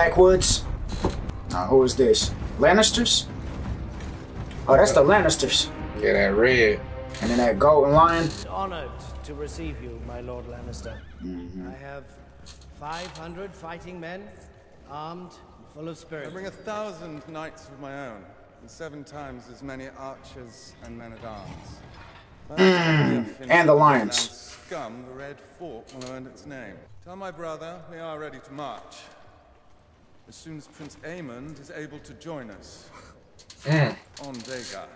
Blackwoods. Now, who is this? Lannisters? Oh, that's the Lannisters. Yeah, that red. And then that golden lion. Honored to receive you, my Lord Lannister. Mm-hmm. I have 500 fighting men, armed, and full of spirit. I bring a thousand knights of my own, and seven times as many archers and men at arms. Mm. and the lions. Scum, the Red Fork will earn its name. Tell my brother we are ready to march. As soon as Prince Aemond is able to join us. Eh. On Vhagar.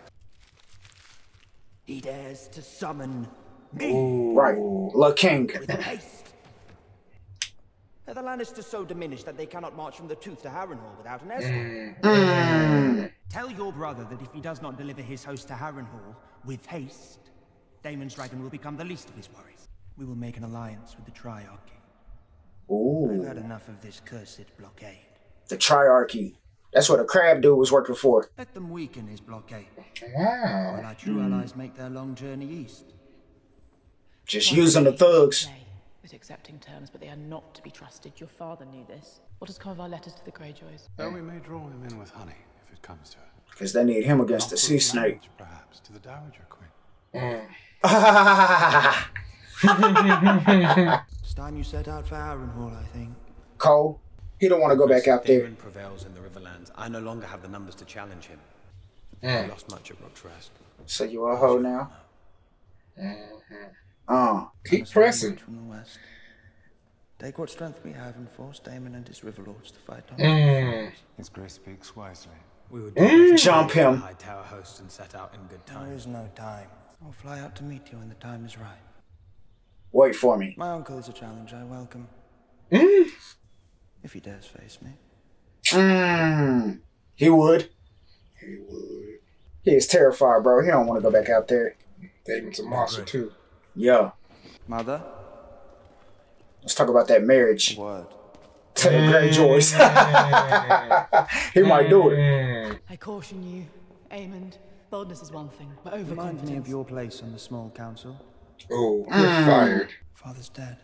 He dares to summon me. Right. La King. with haste. Are the Lannisters so diminished that they cannot march from the Tooth to Harrenhal without an escort? Eh. Hmm. Tell your brother that if he does not deliver his host to Harrenhal with haste, Daemon's dragon will become the least of his worries. We will make an alliance with the Triarchy. I've had enough of this cursed blockade. The Triarchy. That's what a crab dude was working for. Let them weaken his blockade, Wow. while our true allies make their long journey east. Just using the thugs. Play At accepting terms, but they are not to be trusted. Your father knew this. What has come of our letters to the Greyjoys? Though we may draw him in with honey, if it comes to it. Because they need him against the sea snake. Perhaps to the Dowager Queen. Ah. It's time you set out for Harrenhal, I think. Cole, he don't want to go back out there. Daemon prevails in the Riverlands. I no longer have the numbers to challenge him. We lost much at Rook's Rest. So you a hoe now? Uh, Keep pressing. From the west. Take what strength we have and force Daemon and his Riverlords to fight on. Mm. His Grace speaks wisely. We would do jump him. Hightower host and set out in good time. There is no time. I'll fly out to meet you when the time is right. Wait for me. My uncle is a challenge I welcome. Mm. If he dares face me. Mm. He would. He would. He is terrified, bro. He don't want to go back out there. Daemon's a monster too. Yeah. Mother, Let's talk about that marriage word. to the Greyjoys. he might do it. Mm. I caution you, Aemond. Boldness is one thing, but overconfidence. Remind me of your place on the small council. Oh, you're fired. Father's dead.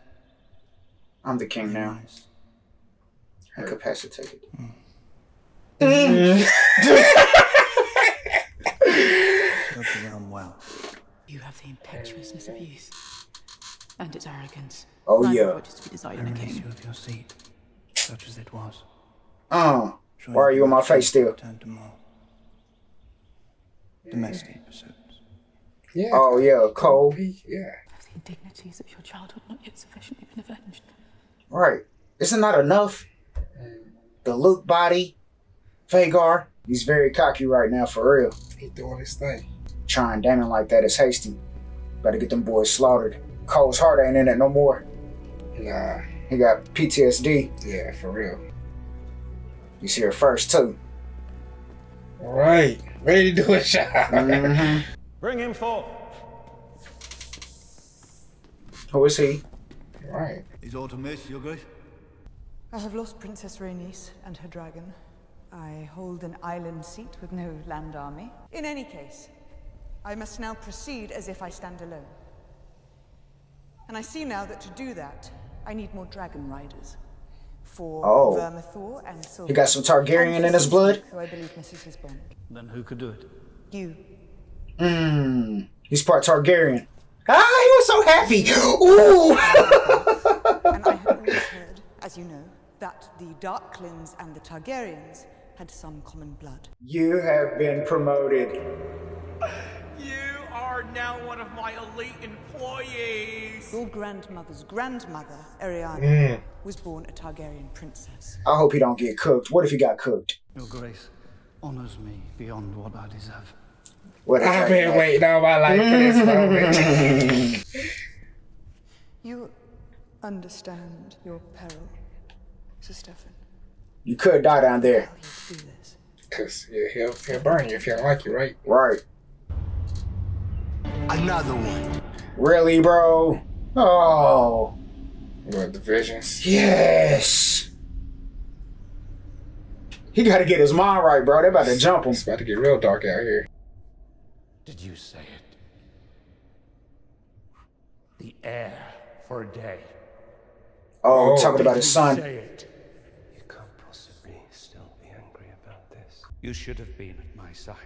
I'm the king now. Nice. Incapacitated. Served the well. You have the impetuousness of youth and its arrogance. Oh, Neither yeah. of which is to be desired I release you of your seat, such as it was. Uh, Sure why are you in my face still? Return to more domestic pursuits. Yeah. Oh, yeah, Cole. Yeah. Have the indignities of your childhood not yet sufficiently been avenged? Right. Isn't that enough? The Luke body, Vhagar. He's very cocky right now, for real. He doing his thing. Trying Daemon like that is hasty. Better get them boys slaughtered. Cole's heart ain't in it no more. Nah. He got PTSD. Yeah, for real. He's here first, too. All right. Ready to do a shot. Mm-hmm. Bring him forth. Who is he? Right. Is aught amiss, your grace? I have lost Princess Rhaenys and her dragon. I hold an island seat with no land army. In any case, I must now proceed as if I stand alone. And I see now that to do that, I need more dragon riders. For Oh. Vermithor and Silver. He got some Targaryen in his blood? Who I believe misses his bond. Then who could do it? You. Mmm. He's part Targaryen. Ah, he was so happy. Ooh. and I had always heard, as you know, that the Darklyns and the Targaryens had some common blood. you have been promoted. You are now one of my elite employees. Your grandmother's grandmother, Ariana, Mm. was born a Targaryen princess. I hope he don't get cooked. What if he got cooked? Your grace honors me beyond what I deserve. What I've I- been waiting all my life for this moment. You understand your peril, Sir Steffon. You could die down there. Tell you to do this. Cause yeah, he'll he'll burn you if he don't like you, right? Right. Another one. Really, bro? Oh. What divisions? Yes. He got to get his mind right, bro. They about to jump him. It's about to get real dark out here. Did you say it? The air for a day. Oh, Oh. talking about his son. Say it. Impossible. You should have been at my side.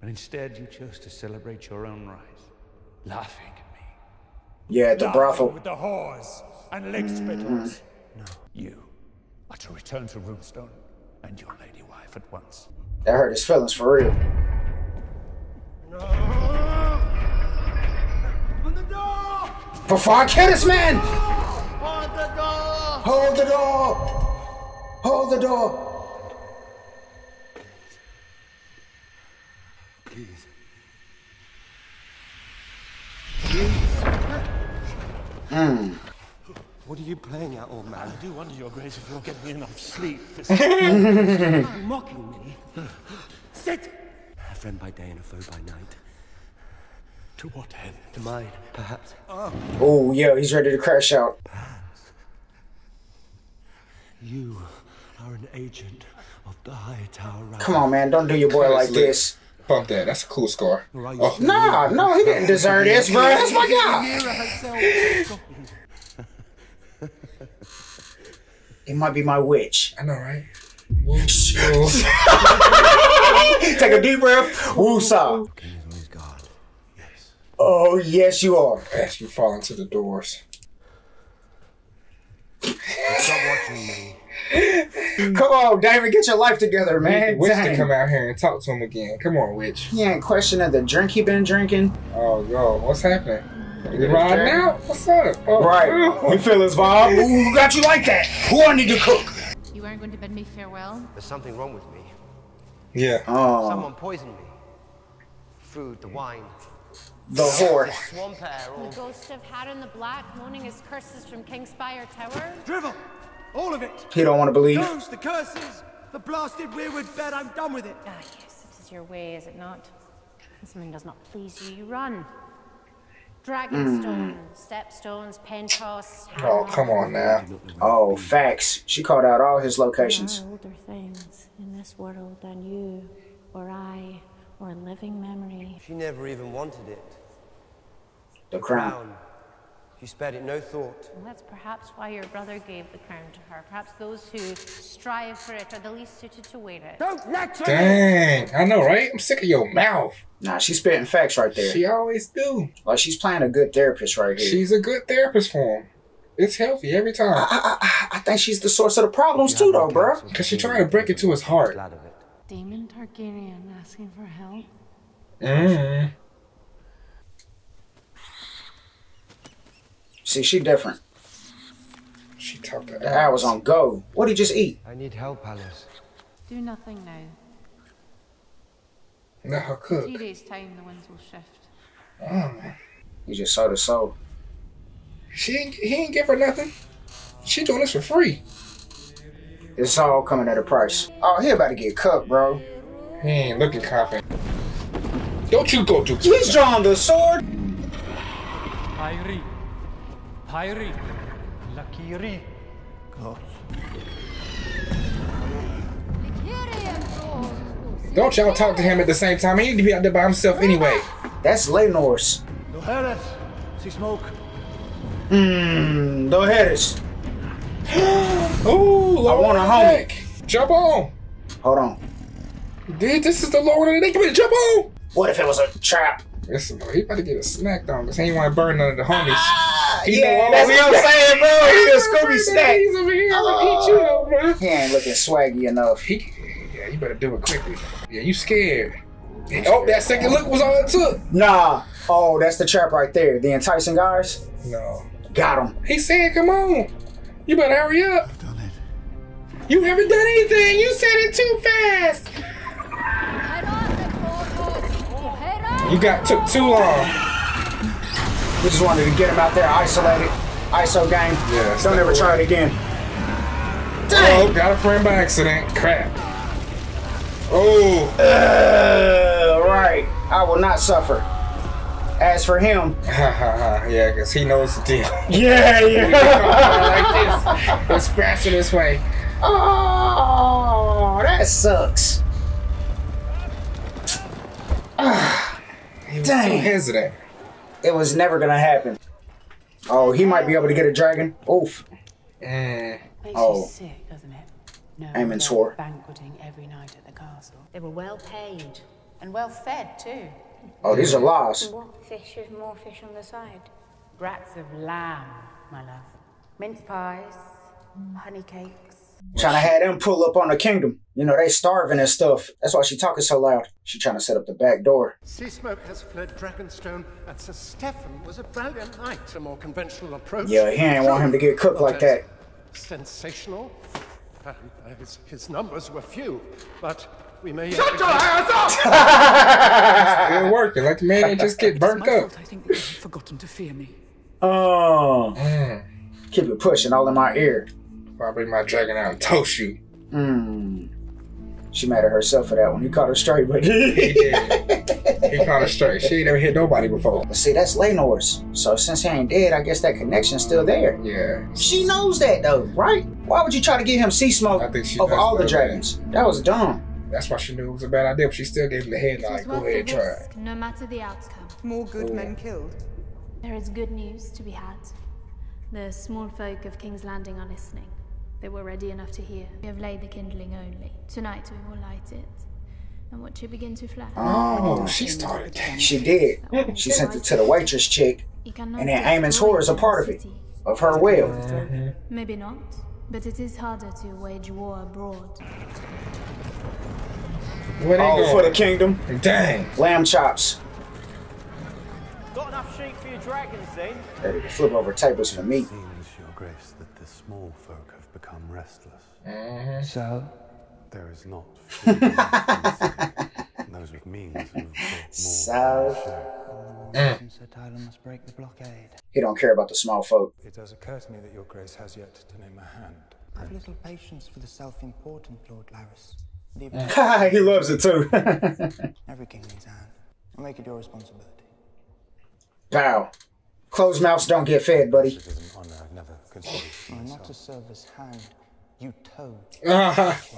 But instead, you chose to celebrate your own rise, laughing at me. Yeah, at the Laughing brothel. With the whores and leg mm. spitters. No, you are to return to Runestone and your lady wife at once. That hurt his feelings for real. No. Open the door! Before I kill this man! Hold the door! Hold the door! Hold the door! Please. Hmm. What are you playing at, old man? I do wonder, Your Grace, if you're getting enough sleep. you mocking me? Sit! A friend by day and a foe by night. To what end? To mine, perhaps. Oh, yeah, he's ready to crash out. You are an agent of the Hightower. Right? Come on, man, don't do your boy like this. Bump that. That's a cool scar. Oh, Nah, no, he didn't deserve this, bro. That's my guy. It might be my witch. I know, right? Take a deep breath. Woosah. Oh, yes, you are. As you fall into the doors. Stop watching me. Come on, David, get your life together, man. Witch to come out here and talk to him again. Come on, Witch. He ain't questioning the drink he been drinking. Oh, yo, what's happening? You riding out? What's up? Oh, Right. We feel his vibe. Ooh, who got you like that? Who I need to cook? You weren't going to bid me farewell? There's something wrong with me. Yeah. Oh, Someone poisoned me. Food, the wine. the whore. Swamp air, The ghost of Harren the Black moaning his curses from Kingspire Tower? Drivel! All of it! He don't want to believe. Ghosts, the curses, the blasted weirwood bed, I'm done with it! Ah, yes, it is your way, is it not? When something does not please you, you run. Dragonstone, Stepstones, Pentos. Oh, come on now. Oh, facts. She called out all his locations. There are older things in this world than you, or I, or a living memory. She never even wanted it. The crown. She spared it no thought. And that's perhaps why your brother gave the crown to her. Perhaps those who strive for it are the least suited to wear it. Don't lecture Dang. I know, right? I'm sick of your mouth. Nah, she's spitting facts right there. She always do. Like she's playing a good therapist right here. She's a good therapist for him. It's healthy every time. I, I, I think she's the source of the problems too, though, bro. Because she's trying to break it to his heart. Glad of it. Daemon Targaryen asking for help. Mm. See, she different. She talked to The hour's on go. What'd he just eat? I need help, Alys. Do nothing now. Let her cook. Three days' time, the winds will shift. Oh, man. He just sold his soul. She ain't, he ain't give her nothing. She doing this for free. It's all coming at a price. Oh, he about to get cooked, bro. He ain't looking confident. Don't you go to He's drawing the sword. Pyri. Pyri. Lakiri. Don't y'all talk to him at the same time. He need to be out there by himself anyway. That's Laenor's. No Harris! See smoke. Mmm, the headers. Ooh, I want a homie. Jump on. Hold on. Dude, this is the Lord of the Day. Come here, jump on. What if it was a trap? Listen, bro, he about to get a snack on because he ain't want to burn none of the homies. Ah, he yeah, know all that's what I'm saying, bro. He a Scooby snack. He's over here. I'm gonna eat you up, bro. He ain't looking swaggy enough. He, yeah, you better do it quickly. Yeah, you scared. Oh, that second look was all it took. Nah. Oh, that's the trap right there. The enticing guys. No. Got him. He said, come on. You better hurry up. I've done it. You haven't done anything. You said it too fast. You got took too long. We just wanted to get him out there isolated. ISO game. Yeah, Don't ever try it again. Oh, got a friend by accident. Crap. Oh. Uh, right. I will not suffer. As for him, Ha ha ha. Yeah, because he knows the deal. yeah, yeah. like this. It's faster this way. Oh, that sucks. He was Dang. so hesitant. It was never gonna happen. Oh, he might be able to get a dragon. Oof. Eh. Makes Oh. you sick, doesn't it? knowing Aemond's they banqueting every night at the castle. They were well paid and well fed too. Oh, these are laws. What fish with more fish on the side? Brats of lamb, my love. Mince pies, honey cakes. Trying to have them pull up on the kingdom. You know, they starving and stuff. That's why she talking so loud. She trying to set up the back door. Sea Smoke has fled Dragonstone, and Sir Steffon was a valiant knight. A more conventional approach. Yeah, he ain't want him to get cooked like that. Sensational. Uh, his, his numbers were few, but we may. Shut your ass Still working. Like the man ain't just get burnt up. I think that you've forgotten to fear me. Oh. Keep it pushing all in my ear. Probably my dragon out and toast you. Hmm. She mad at herself for that one. He caught her straight, but he did. He caught her straight. She ain't never hit nobody before. But see, that's Laenor's. So since he ain't dead, I guess that connection's still there. Yeah. She knows that though, right? Why would you try to give him sea smoke I think she over messed all the up, dragons? That was dumb. That's why she knew it was a bad idea, but she still gave him the head like, go ahead, try it. No matter the outcome. More good Ooh. men killed. There is good news to be had. The small folk of King's Landing are listening. They were ready enough to hear. We have laid the kindling only. Tonight we will light it. And watch it begin to flare. Oh, she started that. She did. She sent it to the waitress chick, and then Aemond's whore is a part of it, of her will. Maybe not, but it is harder to wage war abroad. Where they All going? for the kingdom. Dang. Lamb chops. Got enough sheep for your dragons, then? Ready to flip over tables for meat. Seems, Your Grace, that the small folk have become restless. Mm-hmm. So? There is not food enough for them. Those with means have brought more So, Sir mm. mm. Tyler must break the blockade. he don't care about the small folk. It does occur to me that your grace has yet to name a hand. I have little patience for the self-important, Lord Larys. And mm. he loves it too. Every king needs a hand. And make it your responsibility. Pow. Closed mouths don't get fed, buddy. It is an honor I've never considered for And not myself. to serve as hand, you toad.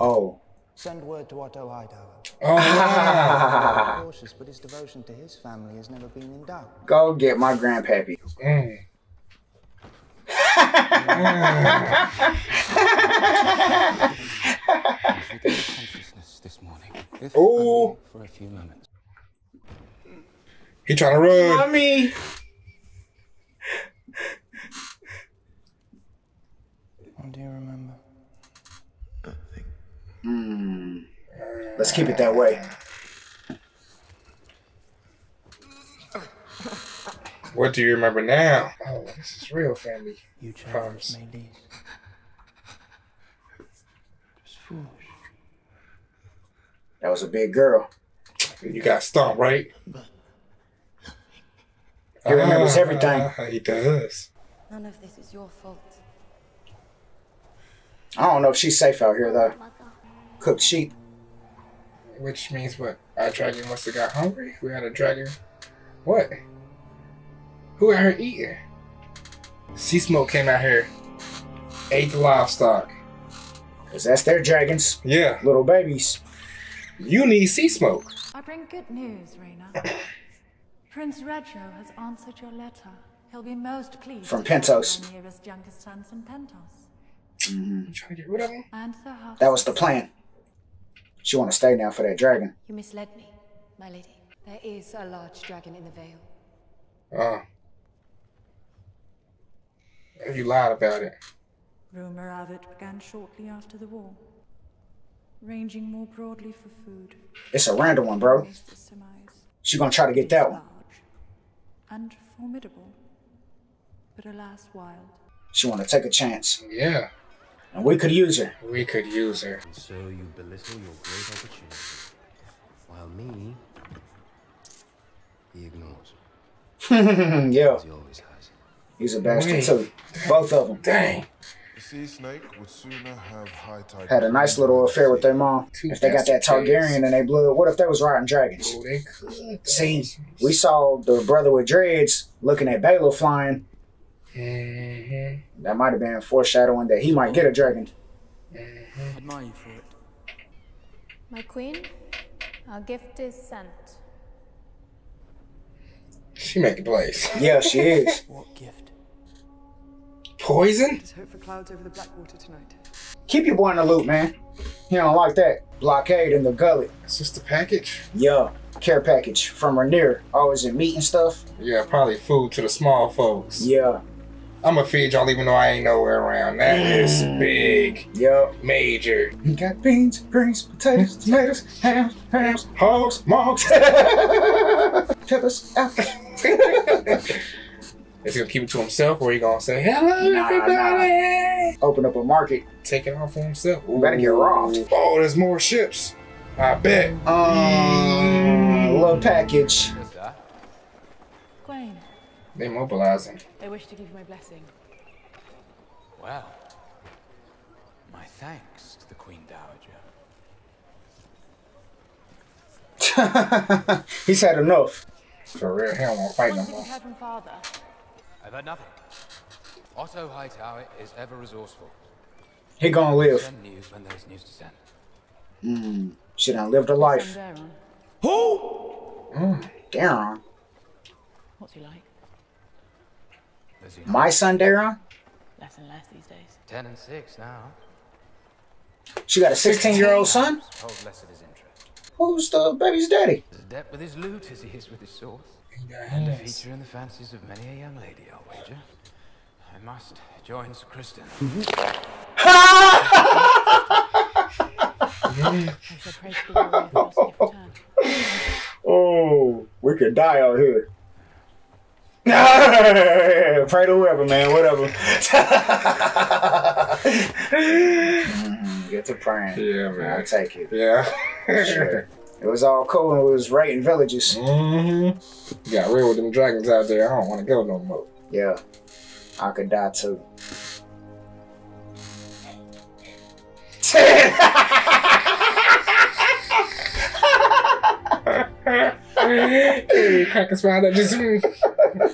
Oh. Send word to Otto Hightower. Oh. Cautious, but his devotion to his family has never been in doubt. Go get my grandpappy. Mm. Regained consciousness this morning. If Ooh. only for a few moments. He trying to run. Mommy. What do you remember? Nothing. Hmm. Let's keep it that way. What do you remember now? Oh, this is real family. You chose Promise. Maelys. Just foolish. That was a big girl. You got stomped, right? He remembers Ah, everything. He does. None of this is your fault. I don't know if she's safe out here though. Cooked sheep. Which means what? Our dragon must have got hungry? We had a dragon. What? Who out here eating? Sea Smoke came out here. Ate the livestock. Cause that's their dragons. Yeah. Little babies. You need Sea Smoke. I bring good news, Rhaena. Prince Reggio has answered your letter. He'll be most pleased. From to have Pentos. Rhaenyra's youngest sons in Pentos. Mhm. Trying to get rid of him? And Sir Huss. That was the plan. She want to stay now for that dragon. You misled me, my lady. There is a large dragon in the Vale. Oh. You lied about it. Rumour of it began shortly after the war, ranging more broadly for food. It's a random one, bro. Is the surmise. She gonna try to get that one. And formidable, but alas wild. She want to take a chance. Yeah. And we could use her. We could use her. And so you belittle your great opportunity, while me, he ignores. yeah. He always has. He's a bastard Wait. too. Both of them. Dang. The sea snake would sooner have high tide. Had a nice little affair with their mom. If they got that Targaryen in their blood, what if they was riding dragons? Oh, they could. See, we saw the brother with dreads looking at Baela flying. Mm-hmm. That might have been foreshadowing that he might get a dragon. Admire you for it. My queen, our gift is sent. She make making plays. Yeah, she is. What gift? Poison? There's hope for clouds over the Blackwater tonight. Keep your boy in the loop, man. He don't like that. Blockade in the gullet. It's just a package? Yeah. Care package from Rhaenyra. Always in meat and stuff. Yeah, probably food to the small folks. Yeah. I'm a feed y'all even though I ain't nowhere around. That is big. Yup. Major. You got beans, greens, potatoes, tomatoes, hams, hams, hogs, mugs, peppers, apples. Is he gonna keep it to himself or he gonna say, hello Nah, everybody? Open up a market. Take it off for himself. We better get robbed. Oh, there's more ships. I bet. Um, little package. Gwayne, They mobilize him. I wish to give you my blessing. Well, my thanks to the Queen Dowager. He's had enough. For real, he don't want to fight no What more. heard from father? I've heard nothing. Otto Hightower is ever resourceful. He gonna live. Send news when there's news to send. Hmm. She done lived a life. Who? Mm. Daeron. What's he like? Does he My son Daeron? Less and less these days. Ten and six now. She got a 16 year old son? Hold less of his interest. Who's the baby's daddy? As adept with his loot as he is with his sword. And a feature in the fancies of many a young lady, I'll wager. I must join Sir Criston. I shall pray to the warrior for your safe return. Oh, we could die out here. Pray to whoever, man, whatever. Mm, Get to praying. Yeah, man. I'll take it. Yeah. Sure. It was all cool and it was raiding villages. Mm-hmm. Got real with them dragons out there. I don't want to go no more. Yeah. I could die too. hey, crack a smile that just.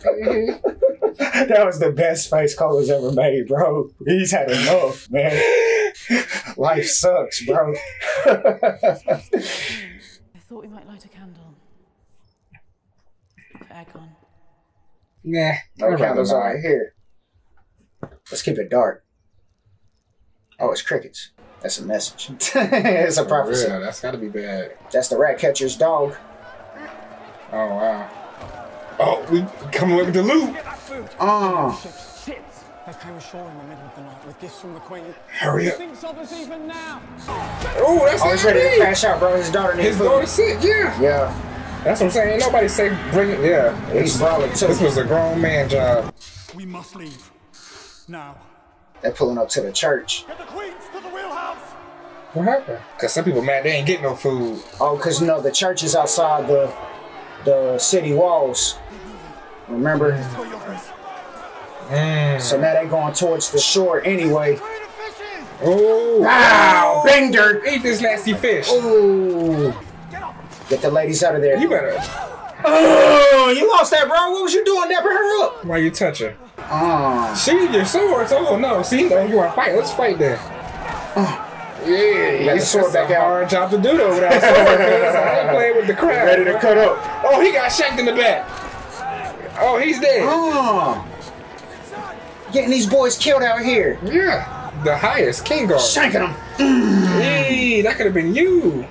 that was the best face Cola's ever made, bro. He's had enough, man. Life sucks, bro. I thought we might light a candle. For Aegon. Nah. No candles not. right here. Let's keep it dark. Oh, it's crickets. That's a message. it's a For prophecy. real, that's gotta be bad. That's the rat catcher's dog. Oh wow. Oh, we coming with the loot. Oh. Ships! They came ashore in the middle of the night with gifts from the Queen. Hurry up. Thinks of us even now! Oh, that's Oh, he's not ready to me. crash out, bro. His daughter needs His food. daughter's sick. Yeah. Yeah. That's what I'm saying. Ain't nobody say bring it. Yeah. He's brawling too. This was a grown man job. We must leave. Now. They're pulling up to the church. Get the Queens to the wheelhouse! What happened? Cause some people mad they ain't getting no food. Oh, because you know the church is outside the the city walls. Remember? Mm. So now they're going towards the shore anyway. Oh. Wow! Bang dirt! Eat this nasty fish. Ooh. Get the ladies out of there. You better. Oh, you lost that, bro. What was you doing? Dapping her up. Why you touch her? Oh. Sheathe your swords. Oh no. See, no, you want to fight? Let's fight then. Yeah, You got the sword it's back a out. hard job to do though without a sword. I ain't playing with the crowd. Ready to cut up. Oh, he got shanked in the back. Oh, he's dead. Oh. Getting these boys killed out here. Yeah, the highest king guard. Shanking them. Hey, that could have been you.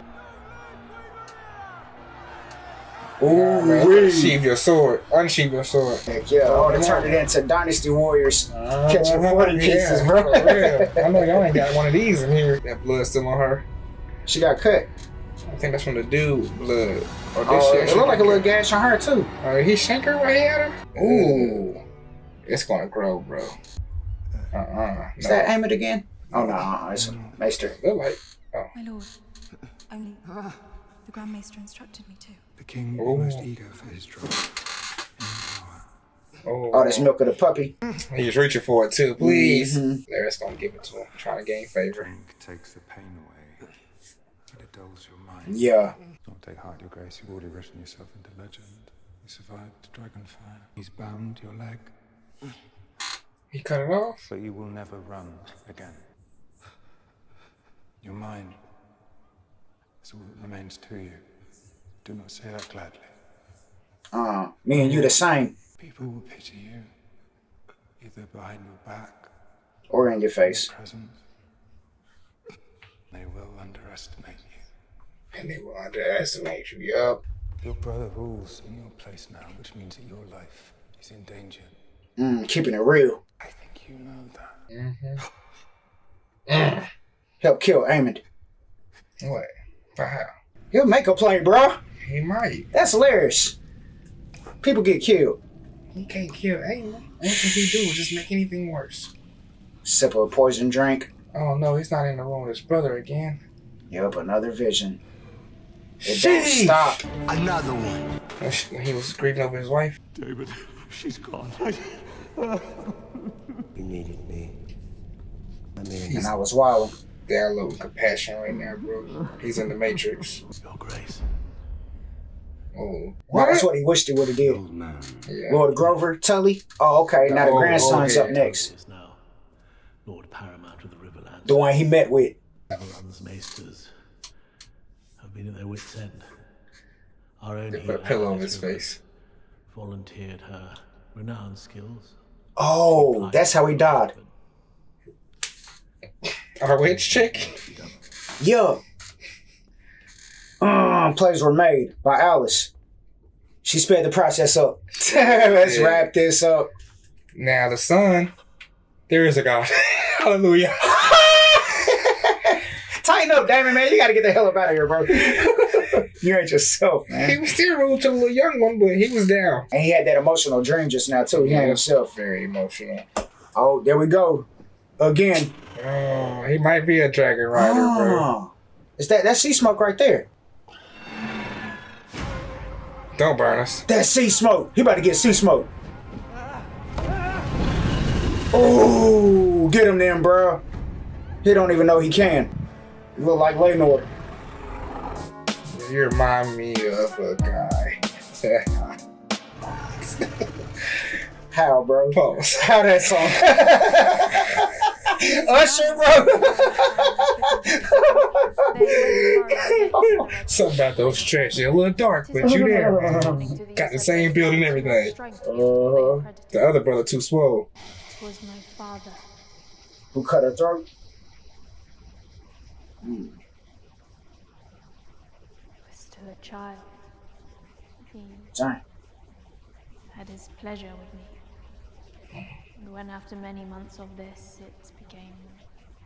Ooh, Man, wee. sheathe your sword. Unsheathe your sword. Heck yeah. Oh, to turn it into Dynasty Warriors. Catching 40 pieces, Uh-huh. Yeah, bro. for real. I know y'all ain't got one of these in here. That blood's still on her. She got cut. I think that's from the dude blood. Or this Oh, shit. it looked like a little gash on her, too. Uh, he shank her while he had her? Ooh. It's gonna grow, bro. Uh-uh. Is no. that Amid again? Oh, no. uh-uh, It's Maester. Look like. Oh. My lord, only the Grand Maester instructed me to. The king Ooh. be most eager for his trouble. Oh, Oh, that's milk of the puppy. He's reaching for it too. Please. Mhm. Larys gonna give it to him. Trying to gain favor. Drink takes the pain away, but it dulls your mind. Yeah. Don't take heart, your grace. You've already written yourself into legend. You survived the dragonfire. He's bound your leg, He cut it off. but you will never run again. Your mind is all that remains to you. Do not say that gladly. Uh, me and you the same. People will pity you, either behind your back Or in your face. present. They will underestimate you. And they will underestimate you, yup. Your brother rules in your place now, which means that your life is in danger. Mm, keeping it real. I think you know that. Mm-hmm. Help kill Aemond. What? For how? He'll make a play, bro. He might. That's hilarious. People get killed. He can't kill anyone. Anything he do will just make anything worse. Sip of a poison drink. Oh no, he's not in the room with his brother again. Yep, another vision. It Sheesh. don't stop. Another one. He was grieving over his wife. David, she's gone. You needed me. I mean, And I was wilding. Downloading compassion right now, bro. He's in the Matrix. Your Grace. Oh. Well, that's what he wished he would have did. Oh, yeah. Lord Grover, Tully. Oh, okay. Now the Oh, grandson's okay. up next. Now Lord Paramount of the Riverlands. The one he met with. Brothers Maesters have been at their wits' end. Our own They put a pillow on his face. Volunteered her renowned skills. Oh, that's how he died. Our witch chick? Yeah. Mm, plays were made by Alys. She sped the process up. Let's Yeah. wrap this up. Now the son, there is a God. Hallelujah. Tighten up, Daemon, man. You got to get the hell up out of here, bro. you ain't yourself, He man. He was still rude to the little young one, but he was down. And he had that emotional dream just now, too. He ain't himself. Very emotional. Oh, there we go. Again. Oh, he might be a dragon rider, bro. Oh. Is that that sea smoke right there? Don't burn us. That sea smoke. He about to get sea smoke. Oh, get him then, bro. He don't even know he can. He look like Laenor. You remind me of a guy. How, bro? Pause. How that song? Usher, bro. Something about those tracks. They're a little dark, but you there. Got the same build and everything. Uh-huh. The other brother too swole. It was my father. Who cut her throat? I was still a child. He Dang. had his pleasure with me. And when after many months of this, it became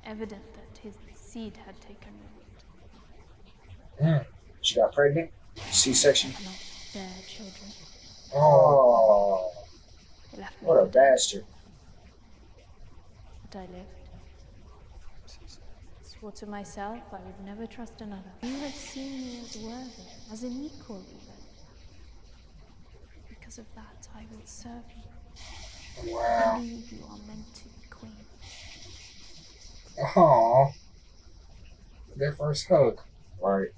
evident that his seed had taken root, hmm. She got pregnant? C-section? not their children. Oh, what a bastard. but I lived. Swore to myself I would never trust another. You have seen me as worthy, as an equal even. Because of that, I will serve you. Wow. I believe you are meant to be queen. Aww. Their first hug. Right.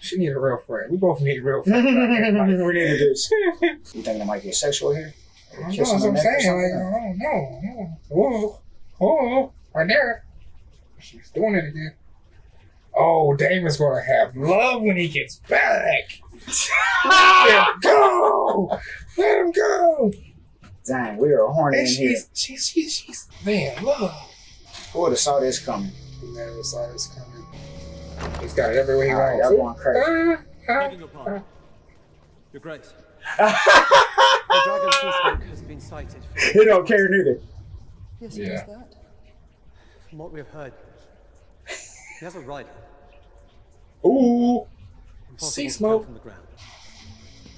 She need a real friend. We both need a real friends. we needed this. You think it might get sexual here? I don't know, Kiss that's on what I'm saying. Like, don't know. Whoa. Whoa. Right there. She's doing it again. Oh, Daemon's gonna have love when he gets back. Let him go. Let him go. Dang, we are horny in And here. she's, she's, she's, she's, man, love. Who would have saw this coming? He never saw this coming. He's got it everywhere he All right, wants. y'all going crazy. Uh, uh, Begging your pardon. Grace. The dragon sea has been sighted. He don't care neither. Yes, Yeah. he does that. From what we have heard, he has a rider. Ooh. Impossible Sea smoke. from the ground.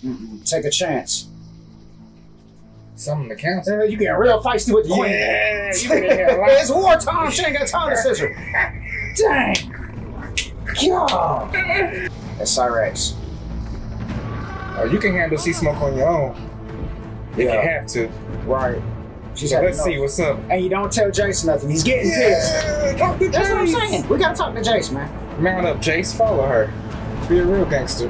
Mm-mm, take a chance. Something to counsel. Uh, you getting real feisty with the queen. Yeah, you a it's wartime. She ain't got time to scissor. Dang. God. That's Syrax. Oh, you can handle sea smoke on your own. If Yeah. you have to. Right. She's So let's enough. see what's up. And you don't tell Jason nothing. He's getting pissed. Talk to That's what I'm saying. We gotta talk to Jace, man. Mount up, Jace. Follow her. Be a real gangster.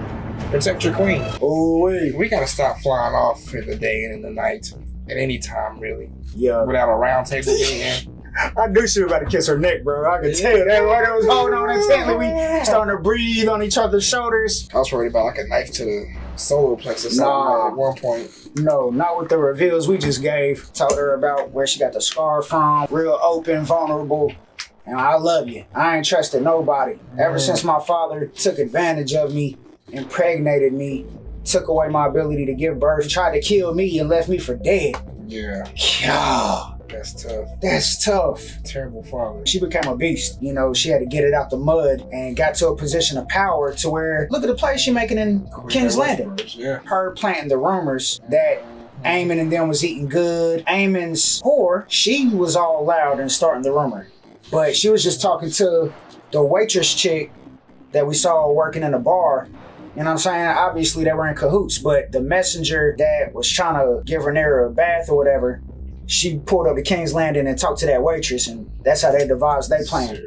Protect your queen. Oh, wait. We gotta stop flying off in the day and in the night. At any time, really. Yeah. Without a round table meeting. I knew she was about to kiss her neck, bro. I could tell that it was holding on intently. We starting to breathe on each other's shoulders. I was worried about like a knife to the solar plexus Nah. at one point. No, not with the reveals we just gave. Told her about where she got the scar from. Real open, vulnerable. And I love you. I ain't trusted nobody. Ever Mm. since my father took advantage of me, impregnated me, took away my ability to give birth, tried to kill me, and left me for dead. Yeah. Yeah. That's tough. That's tough. Terrible father. She became a beast. You know, she had to get it out the mud and got to a position of power to where look at the play she making in King's Landing. Yeah. Her planting the rumors that Aemond and them was eating good. Aemond's whore, she was all loud and starting the rumor. But she was just talking to the waitress chick that we saw working in the bar. You know what I'm saying? Obviously they were in cahoots, but the messenger that was trying to give Rhaenyra a bath or whatever, she pulled up to King's Landing and talked to that waitress, and that's how they devised their plan.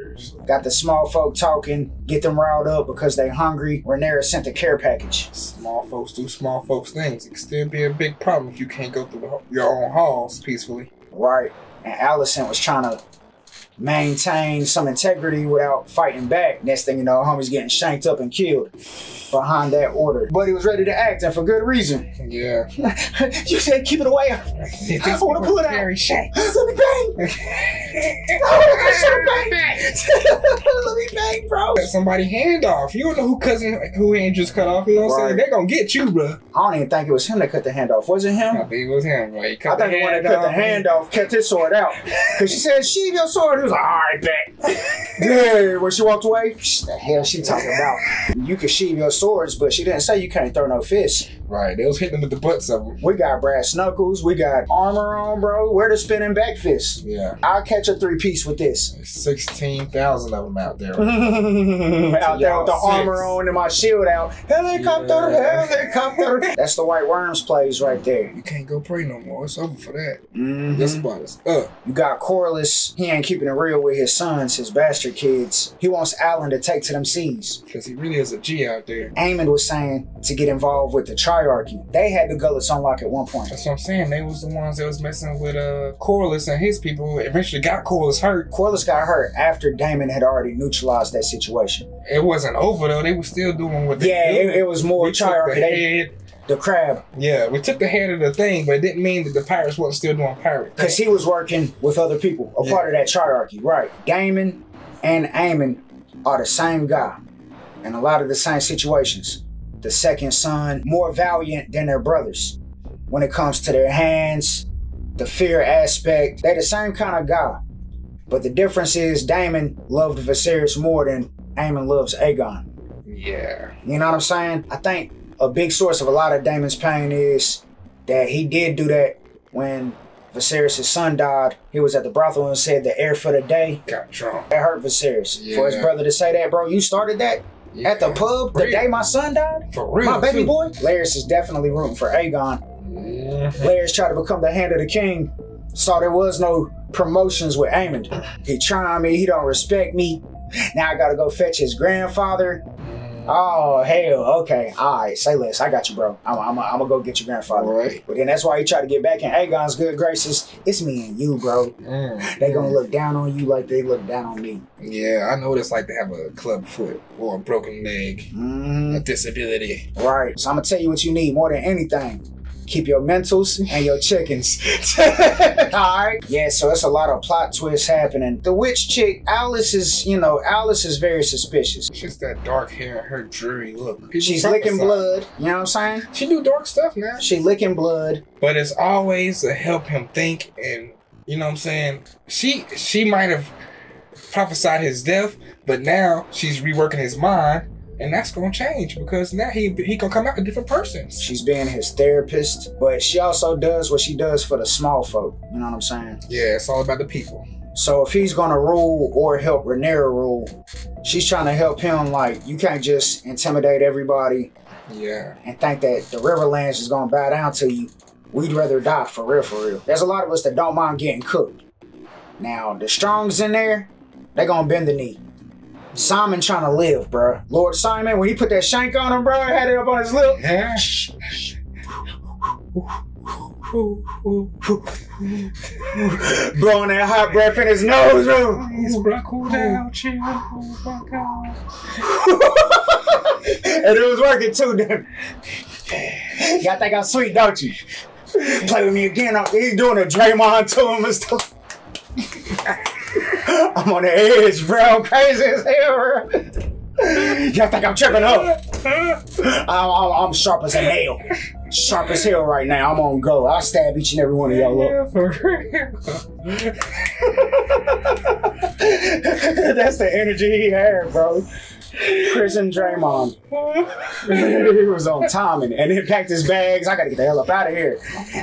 Got the small folk talking, get them riled up because they hungry. Rhaenyra sent the care package. Small folks do small folks things. It can still be a big problem if you can't go through the, your own halls peacefully. Right. And Allison was trying to maintain some integrity without fighting back. Next thing you know, homie's getting shanked up and killed behind that order. But he was ready to act and for good reason. Yeah. you said keep it away. I want to pull it out. Very shank. Let me bang. I bang. Let me bang, bro. Cut somebody hand off. You don't know who cousin who hand just cut off. You know what I'm saying? They're gonna get you, bro. I don't even think it was him that cut the hand off. Was it him? I think it was him. He I cut the think the one that hand cut the off. hand off kept his sword out. Because she said, sheathe your sword. He was like, all right, bet. yeah, when she walked away, psh, the hell she talking about? You can sheathe your swords, but she didn't say you can't throw no fists. Right. They was hitting them with the butts of them. We got brass knuckles. We got armor on, bro. Where the spinning back fist? Yeah. I'll catch a three piece with this. Sixteen thousand of them out there. out there with the y'all armor on and my shield out. Helicopter, Yeah. helicopter. That's the White Worms plays right there. You can't go pray no more. It's over for that. Mhm. This spot is up. You got Corlys. He ain't keeping real with his sons, his bastard kids. He wants Allen to take to them seas. Because he really is a G out there. Aemond was saying to get involved with the Triarchy. They had the Gullets on lock at one point. That's what I'm saying. They was the ones that was messing with uh Corlys and his people. Eventually got Corlys hurt. Corlys got hurt after Daemon had already neutralized that situation. It wasn't over though. They were still doing what they Yeah, it, it was more We Triarchy. the They-. The crab. Yeah, we took the head of the thing, but it didn't mean that the pirates wasn't still doing pirate. Because he was working with other people, a part of that Triarchy. Right. Daemon and Aemond are the same guy in a lot of the same situations. The second son, more valiant than their brothers when it comes to their hands, the fear aspect. They're the same kind of guy. But the difference is Daemon loved Viserys more than Aemond loves Aegon. Yeah. You know what I'm saying? I think a big source of a lot of Daemon's pain is that he did do that when Viserys' son died. He was at the brothel and said the air for the day. Got drunk. That hurt Viserys. For his brother to say that, bro, you started that at the pub the Real. day my son died? For real, My baby too. boy? Larys is definitely rooting for Aegon. Larys tried to become the hand of the king. Saw there was no promotions with Aemond. He trying me, he don't respect me. Now I gotta go fetch his grandfather. Oh hell, okay, all right, say less. I got you, bro. I'm, I'm, I'm gonna go get your grandfather. Right. But then that's why he tried to get back in Aegon's good graces. It's me and you, bro. They gonna look down on you like they look down on me. Yeah, I know what it's like to have a club foot or a broken leg, Mhm. a disability. Right. So I'm gonna tell you what you need more than anything. Keep your mentals and your chickens. Alright. Yeah, so it's a lot of plot twists happening. The witch chick, Alys is, you know, Alys is very suspicious. She's that dark hair her dreary look. People She's licking blood. You know what I'm saying? She do dark stuff now. She licking blood. But it's always to help him think and you know what I'm saying? She she might have prophesied his death, but now she's reworking his mind and that's gonna change because now he he gonna come out a different person. She's being his therapist, but she also does what she does for the small folk. You know what I'm saying? Yeah, it's all about the people. So if he's gonna rule or help Rhaenyra rule, she's trying to help him. Like you can't just intimidate everybody Yeah. and think that the Riverlands is gonna bow down to you. We'd rather die for real, for real. There's a lot of us that don't mind getting cooked. Now the Strongs in there, they gonna bend the knee. Simon trying to live, bruh. Lord Simon, when he put that shank on him, bro, had it up on his lip. Yeah. Blowing that hot breath in his nose, bro. Please, bro, cool down, chill. Oh my God. and it was working too, damn. Y'all think I'm sweet, don't you? Play with me again. He's doing a Draymond to him and stuff. I'm on the edge, bro. I'm crazy as hell, bro. Y'all think I'm tripping up? I'm, I'm, I'm sharp as a nail. Sharp as hell right now. I'm on go. I'll stab each and every one of y'all up. Yeah, for real. That's the energy he had, bro. Prison Draymond. he was on timing and then packed his bags. I gotta get the hell up out of here.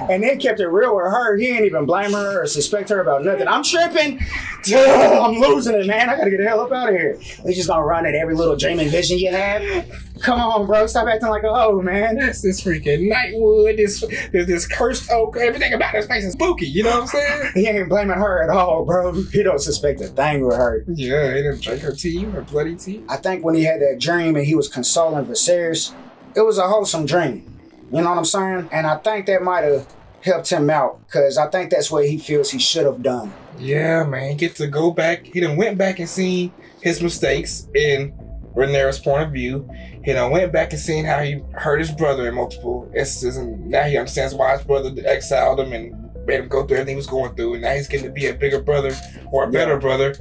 And then kept it real with her. He didn't even blame her or suspect her about nothing. I'm tripping. I'm losing it, man. I gotta get the hell up out of here. We just gonna run at every little dream and vision you have. Come on, bro. Stop acting like a hoe, man. That's this freaking Nightwood, this this, this cursed oak, everything about this place is spooky, you know what I'm saying? He ain't blaming her at all, bro. He don't suspect a thing with her. Yeah, he didn't drink her tea, her bloody tea. I think when he had that dream and he was consoling Viserys, it was a wholesome dream. You know what I'm saying? And I think that might have helped him out because I think that's what he feels he should have done. Yeah, man, get to go back. He done went back and seen his mistakes in Rhaenyra's point of view. He done went back and seen how he hurt his brother in multiple instances, and now he understands why his brother exiled him and made him go through everything he was going through. And now he's getting to be a bigger brother or a better brother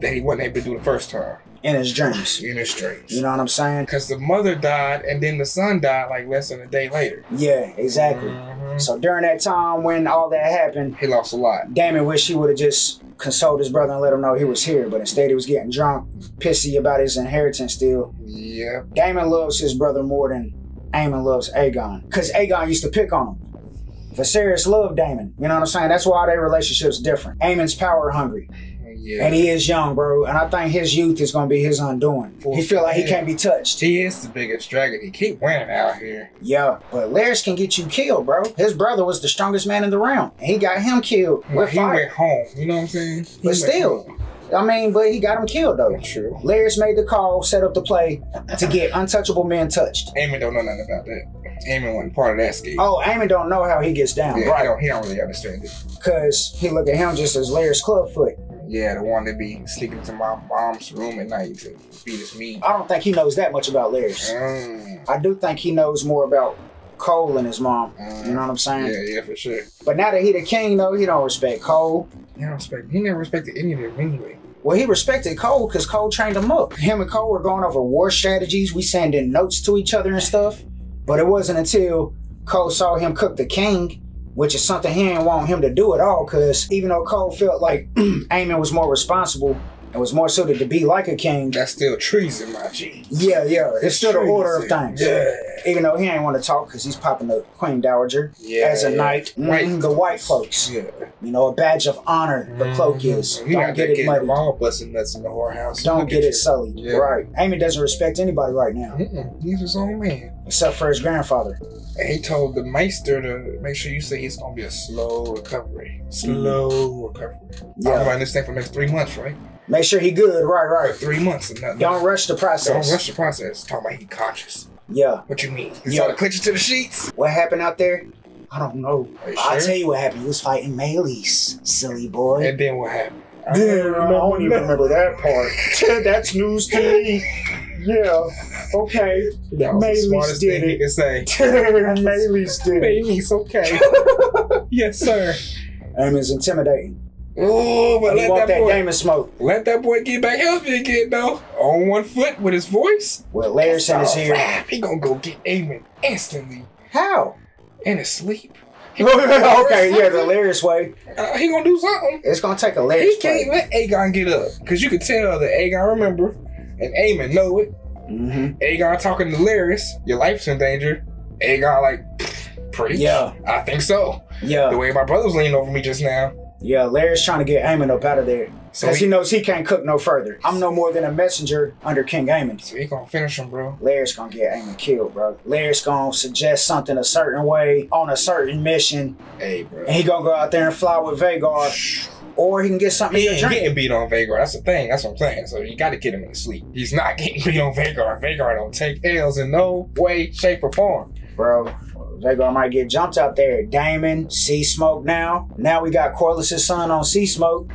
that he wasn't able to do the first time. In his dreams. In his dreams. You know what I'm saying? Because the mother died and then the son died like less than a day later. Yeah, exactly. Mm-hmm. So during that time when all that happened, he lost a lot. Daemon wished he would have just consoled his brother and let him know he was here, but instead he was getting drunk, pissy about his inheritance still. Yeah. Daemon loves his brother more than Aemond loves Aegon. Because Aegon used to pick on him. Viserys loved Daemon. You know what I'm saying? That's why their relationship's different. Aemond's power hungry. Yeah. And he is young, bro. And I think his youth is gonna be his undoing. He feel like he can't be touched. He is the biggest dragon. He keep winning out here. Yeah, but Larys can get you killed, bro. His brother was the strongest man in the realm. And he got him killed Well, with he fire. went home. You know what I'm saying? He But still, home. I mean, but he got him killed though. True. Larys made the call, set up the play to get untouchable men touched. Aemond don't know nothing about that. Aemond wasn't part of that scheme. Oh, Aemond don't know how he gets down, yeah, he don't, he don't really understand it. Because he look at him just as Larys Clubfoot. Yeah, the one that be sneaking into my mom's room at night to beat his meat. I don't think he knows that much about Larys. Mm. I do think he knows more about Cole and his mom. You know what I'm saying? Yeah, yeah, for sure. But now that he the king, though, he don't respect Cole. He don't respect. He never respected any of them anyway. Well, he respected Cole because Cole trained him up. Him and Cole were going over war strategies. We sending notes to each other and stuff. But it wasn't until Cole saw him cook the king, which is something he didn't want him to do at all. Because even though Cole felt like Aemond was more responsible and was more suited to be like a king, That's still treason, my G. yeah, yeah, it's still the order of things. Yeah. Even though he ain't want to talk because he's popping the Queen Dowager Yeah, as a yeah. knight. White Mhm, the white cloaks. Yeah. You know, a badge of honor. The cloak is. He Don't get it muddied. all busting nuts in the whorehouse. Don't Look get it you. sullied. Yeah. Right. Amy doesn't respect anybody right now, Mm-mm. He's his own man. except for his grandfather. And he told the Maester to make sure you say he's gonna be a slow recovery. Slow recovery. Yeah. I'm running this thing for the next three months, right? Make sure he good. Right, For right. three months and nothing. Don't rush the process. Don't rush the process. Talking about he conscious. Yeah. What you mean? He Yeah. started clenching to the sheets. What happened out there? I don't know. I'll sure? tell you what happened. He was fighting Meleys, silly boy. And then what happened? Yeah, I don't even remember that part. That's news to me. Yeah. Okay. That Meleys did thing he it. could say. Meleys did it. Okay. yes, sir. Aemond's intimidating. Oh, but let that, that boy Damon smoke. let that boy get back healthy again, though. On one foot with his voice. Well, Larison is here. right, He gonna go get Aemond instantly How? in his sleep. okay, yeah, the Larys way. Uh, he gonna do something. It's gonna take a He can't way. let Aegon get up because you can tell that Aegon remember and Aemond know it. Mm-hmm. Aegon talking to Larys, your life's in danger. Aegon like, "Pfft, preach. Yeah. I think so. Yeah. The way my brother was leaning over me just now. Yeah, Larys trying to get Aemond up out of there. So Because he he- knows he can't cook no further. I'm no more than a messenger under King Aemond. So he gonna finish him, bro. Larys gonna get Aemond killed, bro. Larys gonna suggest something a certain way on a certain mission, Hey, bro. and he gonna go out there and fly with Vhagar, or he can get something He to ain't getting beat on Vhagar. That's the thing. That's what I'm saying. So you got to get him in the sleep. He's not getting beat on Vhagar. Vhagar don't take L's in no way, shape, or form. Bro, Vhagar might get jumped out there. Daemon, Sea Smoke now. Now we got Corlys's son on Sea Smoke.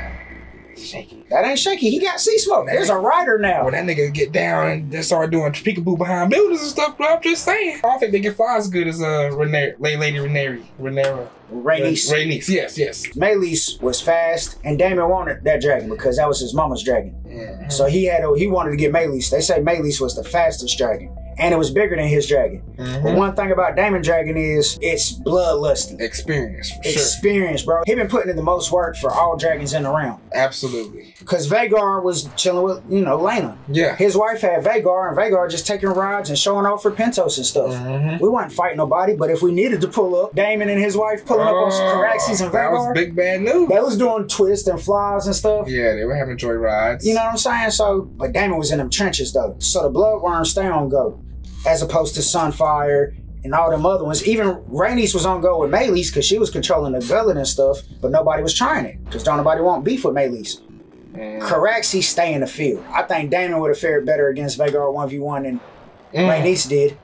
Shaky. That ain't shaky. He got sea smoke. There's a rider now. When that nigga get down and they start doing peekaboo behind buildings and stuff, bro, I'm just saying. I don't think they can fly as good as uh Rhaenyra, Lady Rhaenyra, Rhaenyra. Rhaenys. Rhaenys, yes, yes. Meleys was fast, and Daemon wanted that dragon because that was his mama's dragon. Mhm. So he had a, he wanted to get Meleys. They say Meleys was the fastest dragon, and it was bigger than his dragon. Mhm. But one thing about Daemon Dragon is it's bloodlusty. Experience, for sure. Experience, bro. He been putting in the most work for all dragons in the realm. Absolutely. Because Vhagar was chilling with, you know, Laena. Yeah. His wife had Vhagar, and Vhagar just taking rides and showing off for Pentos and stuff. Mm-hmm. We wasn't fighting nobody, but if we needed to pull up, Daemon and his wife pulling up on Caraxes and Oh, that was Vhagar. big bad news. They was doing twists and flies and stuff. Yeah, they were having joy rides. You know what I'm saying? So, but Daemon was in them trenches though. So the bloodworms stay on go, as opposed to Sunfire and all them other ones. Even Rhaenys was on go with Meleys because she was controlling the gullet and stuff, but nobody was trying it because don't nobody want beef with Meleys. Mm. Caraxes stay in the field. I think Daemon would have fared better against Vhagar 1v1 than Mm. Rhaenys did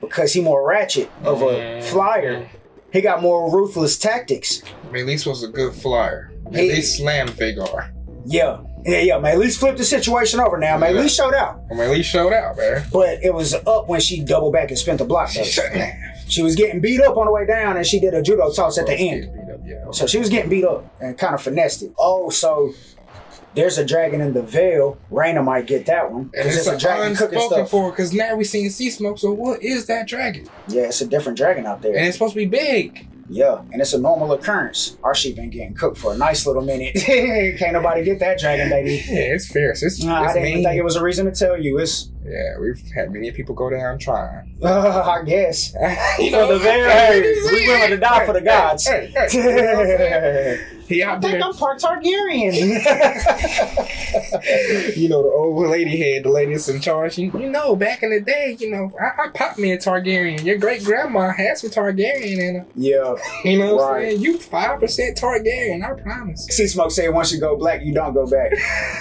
because he more ratchet of a Mm. flyer. He got more ruthless tactics. Meleys was a good flyer. He- They slammed Vhagar. Yeah. Yeah, yeah. Meleys flipped the situation over now. Meleys showed out. Meleys showed out, man. But it was up when she doubled back and spent the block. Though. She was getting beat up on the way down, and she did a judo toss at the end. So she was getting beat up and kind of finessed it. Oh, so there's a dragon in the Vale. Rhaena might get that one And it's, it's, a dragon cooking stuff. for because now we seen sea smoke. So what is that dragon? Yeah, it's a different dragon out there. And it's supposed to be big. Yeah, and it's a normal occurrence. Our sheep been getting cooked for a nice little minute. Can't nobody get that dragon, baby. Yeah, it's fierce. It's, Nah, I didn't even think it was a reason to tell you. It's, Yeah, we've had many people go down trying. uh, I guess. You for know, the very, hey, we willing to die for the gods. Hey, hey, you know what I'm saying? He I think. I'm part Targaryen. you know, the old lady head, the lady that's in charge. You, you know, back in the day, you know, I, I popped me a Targaryen. Your great grandma had some Targaryen in her. yeah. You know what I'm saying? You 5% Targaryen, I promise. Sea Smoke said once you go black, you don't go back.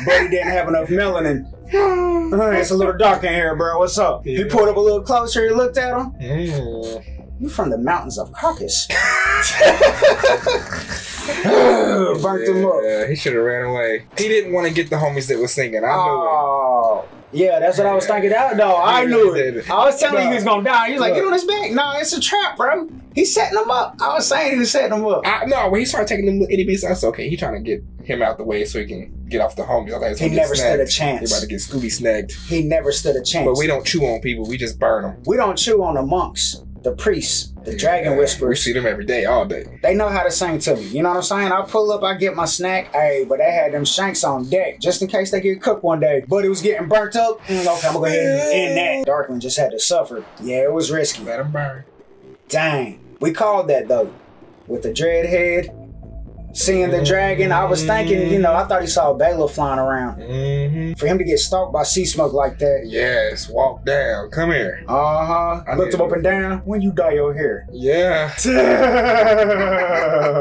but he didn't have enough melanin. It's a little dark in here, bro. What's up? He pulled up a little closer. He looked at him. Mm. You from the mountains of Caucasus? Burnt him up. Yeah, he should have ran away. He didn't want to get the homies that was singing. I knew Oh, yeah, that's what I was thinking. That no, I knew it. I was telling you he was gonna die. He was like, get on his back. No, it's a trap, bro. He's setting him up. I was saying he was setting him up. I, no, when he started taking them itty bitties, I said, okay, he trying to get him out the way so he can get off the homies. I thought He never stood a chance. He about to get Scooby snagged. He never stood a chance. But we don't chew on people. We just burn them. we don't chew on the monks, the priests, the dragon whisperers. We see them every day, all day. They know how to sing to me. You know what I'm saying? I pull up, I get my snack. Hey, but they had them shanks on deck just in case they get cooked one day. But it was getting burnt up. Mm, okay, I'm gonna go ahead and end that. Darkland just had to suffer. Yeah, it was risky. Let them burn. Dang. We called that though. With the dread head, seeing the dragon, I was thinking, you know, I thought he saw Baela flying around. Mm-hmm. For him to get stalked by sea smoke like that. Yes, walk down. Come here. Uh huh. I Looked him up and down. When you dye your hair. Yeah.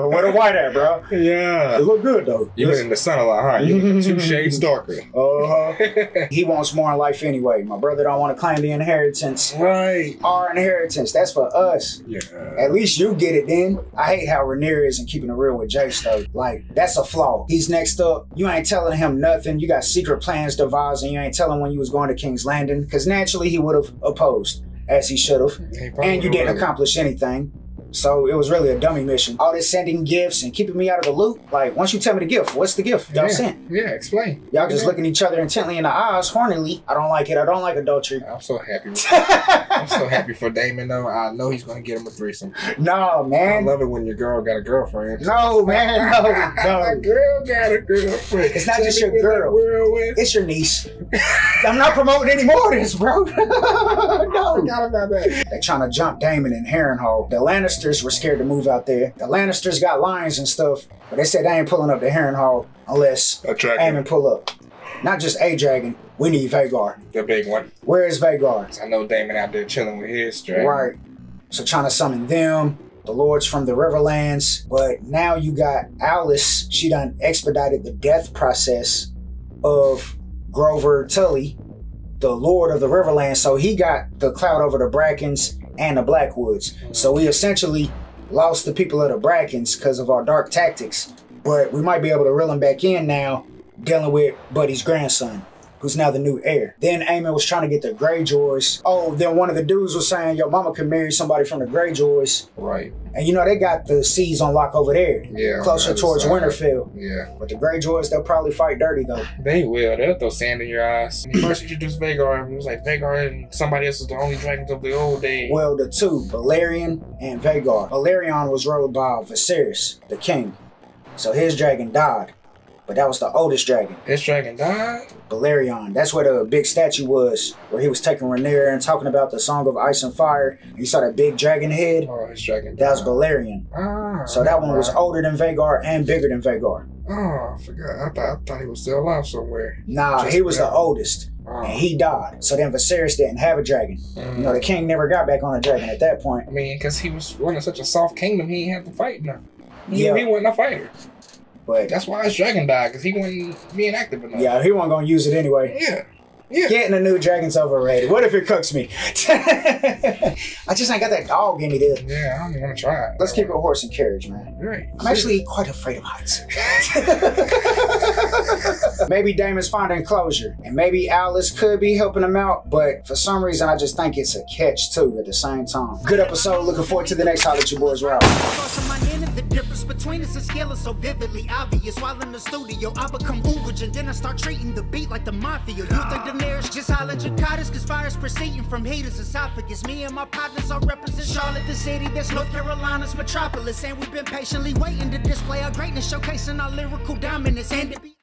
Where a white at, bro? Yeah. It look good though. You been in the sun a lot, huh? You two shades darker. Uh huh. he wants more in life anyway. My brother don't want to claim the inheritance. Right. Our inheritance. That's for us. Yeah. At least you get it then. I hate how Rhaenyra is and keeping it real with Jace though. Like that's a flaw. He's next up. You ain't telling him nothing. You got secret plans devised, and you ain't telling when you was going to King's Landing because naturally he would have opposed as he should have, and you didn't accomplish anything. So it was really a dummy mission. All this sending gifts and keeping me out of the loop. Like once you tell me the gift, what's the gift y'all yeah. sent? Yeah, explain. Y'all just Yeah. looking each other intently in the eyes, hornily. I don't like it. I don't like adultery. I'm so happy. With I'm so happy for Daemon though. I know he's gonna get him a threesome. No, man. I love it when your girl got a girlfriend. No, man. No, no. girl got a girlfriend. It's not Tell just your girl. It's your niece. I'm not promoting any more of this, bro. no. Forgot about that. They trying to jump Daemon and Harrenhal. The Lannisters were scared to move out there. The Lannisters got lions and stuff, but they said they ain't pulling up to Harrenhal unless A dragon. Aemond pull up. Not just a dragon. We need Vhagar. The big one. Where is Vhagar? I know Daemon out there chilling with his dragon. Right. So trying to summon them, the lords from the Riverlands. But now you got Alys. She done expedited the death process of Grover Tully, the lord of the Riverlands. So he got the cloud over the Brackens and the Blackwoods. So we essentially lost the people of the Brackens because of our dark tactics. But we might be able to reel him back in now, dealing with Buddy's grandson who's now the new heir. Then Aemond was trying to get the Greyjoys. Oh, then one of the dudes was saying, "Your mama could marry somebody from the Greyjoys." Right. And you know they got the seas on lock over there. Yeah. Closer towards side. Winterfell. Yeah. But the Greyjoys, they'll probably fight dirty though. They will. They'll throw sand in your eyes. When you first introduced Vhagar, it was like Vhagar and somebody else was the only dragons of the old days. Well, the two, Balerion and Vhagar. Balerion was ruled by Viserys, the king. So his dragon died. But that was the oldest dragon. This dragon died? Balerion. That's where the big statue was, where he was taking Rhaenyra and talking about the Song of Ice and Fire. And you saw that big dragon head. Oh, his dragon. That was Balerion. Ah, so that one was older than Vhagar and bigger than Vhagar. Oh, I forgot. I thought, I thought he was still alive somewhere. Nah, Just he was the oldest. Oh. And he died. So then Viserys didn't have a dragon. You know, the king never got back on a dragon at that point. I mean, because he was running such a soft kingdom, he have to fight. He, Yeah. he wasn't a fighter. But That's why his dragon died, because he wasn't being active enough. yeah, he wasn't gonna use it anyway. Yeah. Yeah. Getting a new dragon's overrated. What if it cooks me? I just ain't got that dog in me to. Yeah, I don't even want to try it. Let's keep it horse and carriage, man. Right. I'm actually quite afraid of heights. maybe Daemon's finding closure, and maybe Alys could be helping him out, but for some reason, I just think it's a catch too at the same time. Good episode. Looking forward to the next Holla at Your Boys Route. The difference between us and scale is so vividly obvious. While in the studio, I become Uberage and then I start treating the beat like the mafia. You think the Daenerys just holler Dracarys, cause fire's proceeding from haters' esophagus. Me and my partners all represent Charlotte, the city that's North Carolina's metropolis. And we've been patiently waiting to display our greatness, showcasing our lyrical dominance. And